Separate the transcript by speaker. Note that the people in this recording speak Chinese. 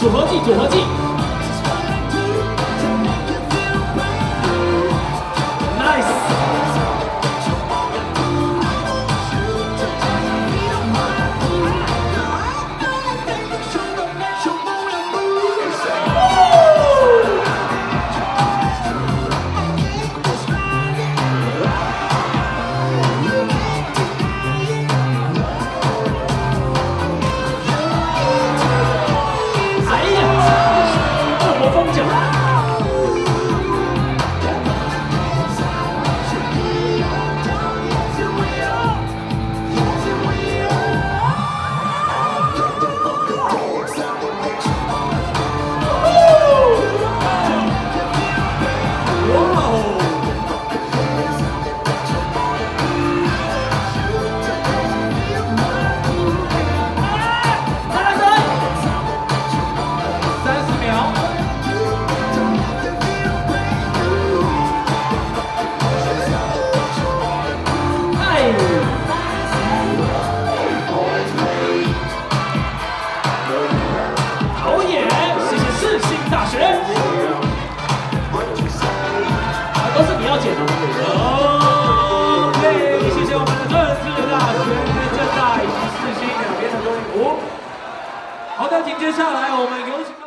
Speaker 1: 组合技，组合技。Thank you. 好的，请接下来我们有请。